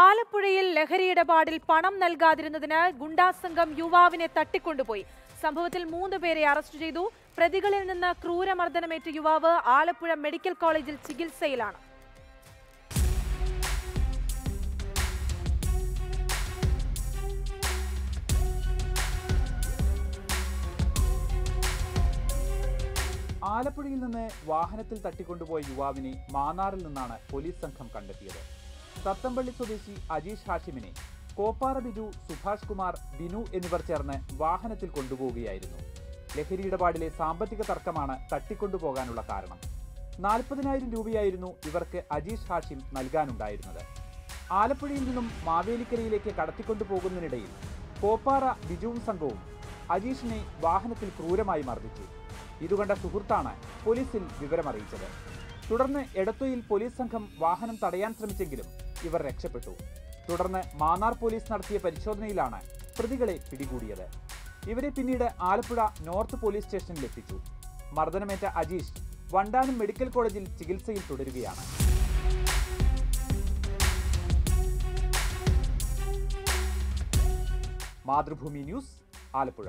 ആലപ്പുഴയിൽ ലഹരി ഇടപാടിൽ പണം നൽകാതിരുന്നതിന് ഗുണ്ടാസംഘം യുവാവിനെ തട്ടിക്കൊണ്ടുപോയി. സംഭവത്തിൽ മൂന്ന് പേരെ അറസ്റ്റ് ചെയ്തു. പ്രതികളിൽ നിന്ന് ക്രൂരമർദ്ദനമേറ്റ യുവാവ് ആലപ്പുഴ മെഡിക്കൽ കോളേജിൽ ചികിത്സയിലാണ്. ആലപ്പുഴയിൽ നിന്ന് വാഹനത്തിൽ തട്ടിക്കൊണ്ടുപോയ യുവാവിനെ മാന്നാറിൽ നിന്നാണ് പോലീസ് സംഘം കണ്ടെത്തിയത്. തത്തമ്പള്ളി സ്വദേശി അജീഷ് ഹാഷിമിനെ കോപ്പാറ ബിജു സുഭാഷ് കുമാർ ബിനു എന്നിവർ ചേർന്ന് വാഹനത്തിൽ കൊണ്ടുപോവുകയായിരുന്നു. ലഹരി ഇടപാടിലെ സാമ്പത്തിക തർക്കമാണ് തട്ടിക്കൊണ്ടുപോകാനുള്ള കാരണം. നാൽപ്പതിനായിരം രൂപയായിരുന്നു ഇവർക്ക് അജീഷ് ഹാഷിം നൽകാനുണ്ടായിരുന്നത്. ആലപ്പുഴയിൽ നിന്നും മാവേലിക്കരയിലേക്ക് കടത്തിക്കൊണ്ടുപോകുന്നതിനിടയിൽ കോപ്പാറ ബിജുവും സംഘവും അജീഷിനെ വാഹനത്തിൽ ക്രൂരമായി മർദ്ദിച്ചു. ഇതുകണ്ട സുഹൃത്താണ് പോലീസിൽ വിവരമറിയിച്ചത്. തുടർന്ന് എടത്വയിൽ പോലീസ് സംഘം വാഹനം തടയാൻ ശ്രമിച്ചെങ്കിലും ഇവർ രക്ഷപ്പെട്ടു. തുടർന്ന് മാന്നാർ പോലീസ് നടത്തിയ പരിശോധനയിലാണ് പ്രതികളെ പിടികൂടിയത്. ഇവരെ പിന്നീട് ആലപ്പുഴ നോർത്ത് പോലീസ് സ്റ്റേഷനിൽ എത്തിച്ചു. മർദ്ദനമേറ്റ അജീഷ് വണ്ടാനം മെഡിക്കൽ കോളേജിൽ ചികിത്സയിൽ തുടരുകയാണ്. മാതൃഭൂമി ന്യൂസ് ആലപ്പുഴ.